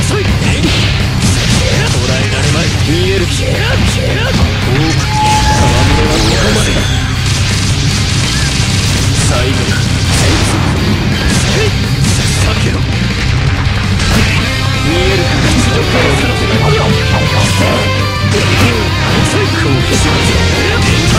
遅い。捉えられまい見える遠く河村はここまで最後だ避けろ見えるか遅い攻撃し電卓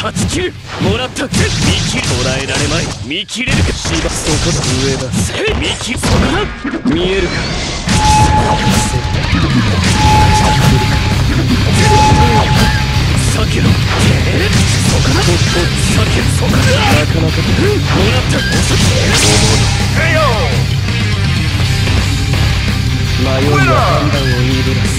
断ち切るもらった見切る。捉えられまい見切れる。か芝そこだ上だせ見切る。そこだ見える。か避けろえそこだ避けそこだなかなかもらった遅き迷いは判断を鈍らす